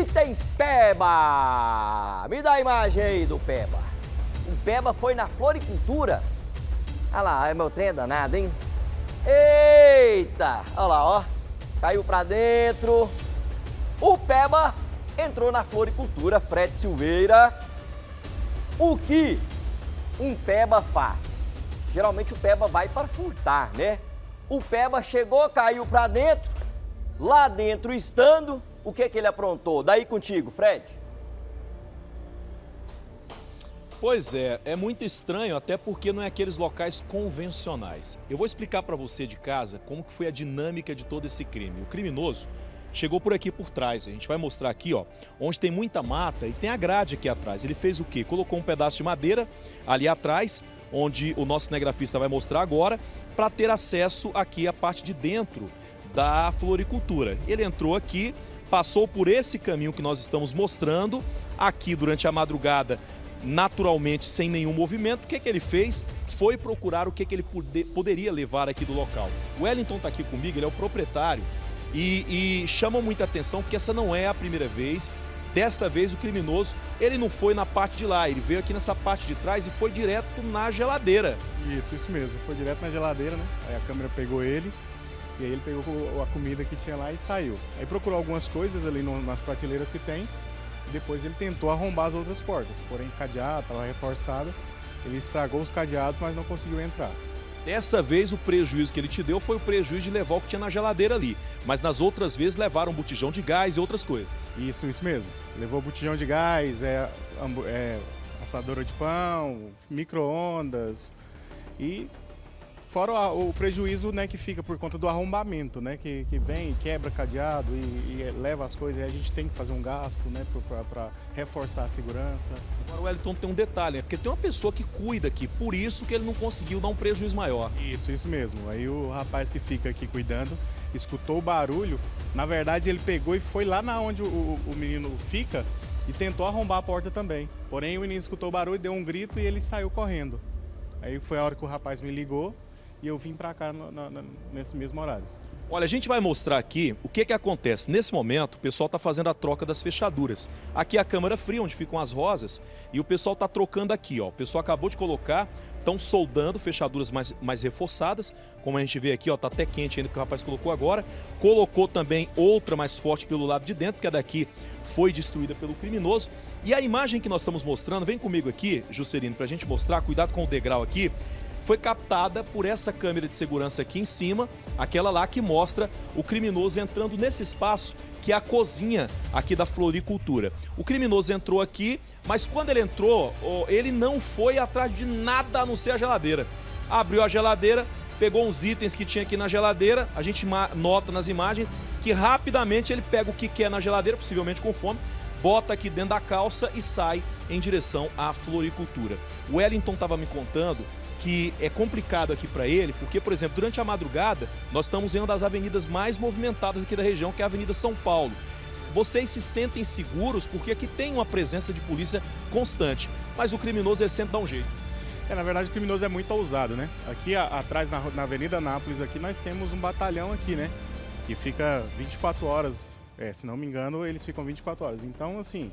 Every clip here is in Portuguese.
E tem Peba! Me dá a imagem aí do Peba. O Peba foi na floricultura. Olha lá, é meu trem é danado, hein? Eita! Olha lá, ó. Caiu pra dentro. O Peba entrou na floricultura, Fred Silveira. O que um Peba faz? Geralmente o Peba vai para furtar, né? O Peba chegou, caiu pra dentro. Lá dentro, estando, o que, que ele aprontou? Daí contigo, Fred? Pois é, é muito estranho, até porque não é aqueles locais convencionais. Eu vou explicar para você de casa como que foi a dinâmica de todo esse crime. O criminoso chegou por aqui por trás. A gente vai mostrar aqui, ó, onde tem muita mata e tem a grade aqui atrás. Ele fez o quê? Colocou um pedaço de madeira ali atrás, onde o nosso cinegrafista vai mostrar agora, para ter acesso aqui à parte de dentro da floricultura. Ele entrou aqui, passou por esse caminho que nós estamos mostrando, aqui durante a madrugada, naturalmente sem nenhum movimento. O que, é que ele fez? Foi procurar o que, é que ele pode, poderia levar aqui do local. O Wellington está aqui comigo, ele é o proprietário e, e chama muita atenção porque essa não é a primeira vez. Desta vez o criminoso, ele não foi na parte de lá, ele veio aqui nessa parte de trás e foi direto na geladeira. Isso, isso mesmo. Foi direto na geladeira, né? Aí a câmera pegou ele, e aí ele pegou a comida que tinha lá e saiu. Aí procurou algumas coisas ali no, nas prateleiras que tem. E depois ele tentou arrombar as outras portas. Porém, cadeado, estava reforçado. Ele estragou os cadeados, mas não conseguiu entrar. Dessa vez o prejuízo que ele te deu foi o prejuízo de levar o que tinha na geladeira ali. Mas nas outras vezes levaram botijão de gás e outras coisas. Isso, isso mesmo. Levou botijão de gás, é, é assadora de pão, micro-ondas e Fora o, prejuízo né, que fica por conta do arrombamento, né? Que, que vem, quebra cadeado e, e leva as coisas. E a gente tem que fazer um gasto né, para reforçar a segurança. Agora o Wellington tem um detalhe, né? Porque tem uma pessoa que cuida aqui, por isso que ele não conseguiu dar um prejuízo maior. Isso, isso mesmo. Aí o rapaz que fica aqui cuidando escutou o barulho. Na verdade, ele pegou e foi lá na onde o, o menino fica e tentou arrombar a porta também. Porém, o menino escutou o barulho, deu um grito e ele saiu correndo. Aí foi a hora que o rapaz me ligou e eu vim para cá no, no, nesse mesmo horário. Olha, a gente vai mostrar aqui o que, que acontece. Nesse momento, o pessoal está fazendo a troca das fechaduras. Aqui é a câmara fria, onde ficam as rosas, e o pessoal está trocando aqui. Ó. O pessoal acabou de colocar, estão soldando fechaduras mais, mais reforçadas. Como a gente vê aqui, está até quente ainda, que o rapaz colocou agora. Colocou também outra mais forte pelo lado de dentro, que a daqui foi destruída pelo criminoso. E a imagem que nós estamos mostrando, vem comigo aqui, Juscelino, para a gente mostrar, cuidado com o degrau aqui foi captada por essa câmera de segurança aqui em cima, aquela lá que mostra o criminoso entrando nesse espaço que é a cozinha aqui da floricultura. O criminoso entrou aqui, mas quando ele entrou, ele não foi atrás de nada a não ser a geladeira. Abriu a geladeira, pegou uns itens que tinha aqui na geladeira, a gente nota nas imagens que rapidamente ele pega o que quer na geladeira, possivelmente com fome, bota aqui dentro da calça e sai em direção à floricultura. O Wellington estava me contando que é complicado aqui para ele, porque, por exemplo, durante a madrugada, nós estamos em uma das avenidas mais movimentadas aqui da região, que é a Avenida São Paulo. Vocês se sentem seguros porque aqui tem uma presença de polícia constante, mas o criminoso ele sempre dá um jeito. É, na verdade o criminoso é muito ousado, né? Aqui a, atrás na, na, Avenida Nápoles aqui nós temos um batalhão aqui, né? Que fica 24 horas, é, se não me engano, eles ficam 24 horas. Então, assim,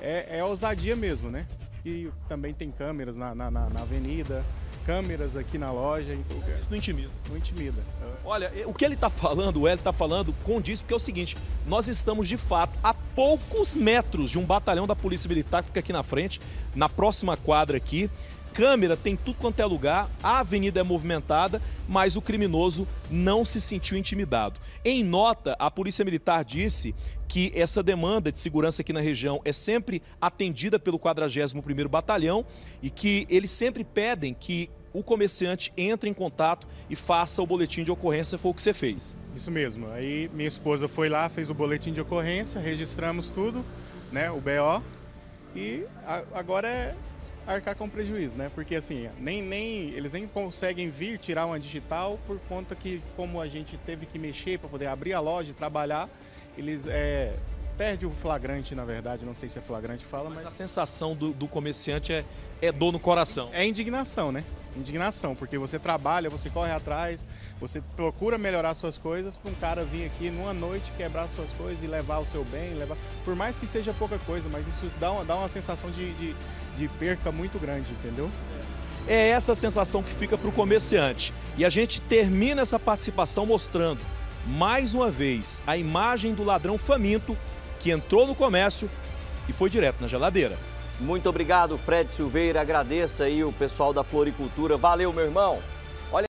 é, é ousadia mesmo, né? E também tem câmeras na, na, na avenida, câmeras aqui na loja. Isso não intimida. Não intimida. Olha, o que ele está falando, o Hélio está falando, condiz, porque é o seguinte: nós estamos de fato a poucos metros de um batalhão da Polícia Militar que fica aqui na frente, na próxima quadra aqui. Câmera tem tudo quanto é lugar, a avenida é movimentada, mas o criminoso não se sentiu intimidado. Em nota, a Polícia Militar disse que essa demanda de segurança aqui na região é sempre atendida pelo 41º Batalhão e que eles sempre pedem que o comerciante entre em contato e faça o boletim de ocorrência, foi o que você fez. Isso mesmo. Aí minha esposa foi lá, fez o boletim de ocorrência, registramos tudo, né, o BO, e agora é arcar com prejuízo, né? Porque assim, nem, nem, eles nem conseguem vir tirar uma digital por conta que, como a gente teve que mexer para poder abrir a loja e trabalhar, eles é, perde o flagrante, na verdade, não sei se é flagrante que fala, mas... mas... a sensação do, do, comerciante é, é dor no coração. É indignação, né? Indignação, porque você trabalha, você corre atrás, você procura melhorar suas coisas para um cara vir aqui numa noite quebrar suas coisas e levar o seu bem, levar, por mais que seja pouca coisa, mas isso dá uma, dá uma sensação de, de, de perca muito grande, entendeu? É essa sensação que fica para o comerciante. E a gente termina essa participação mostrando, mais uma vez, a imagem do ladrão faminto que entrou no comércio e foi direto na geladeira. Muito obrigado, Fred Silveira. Agradeço aí o pessoal da Floricultura. Valeu, meu irmão.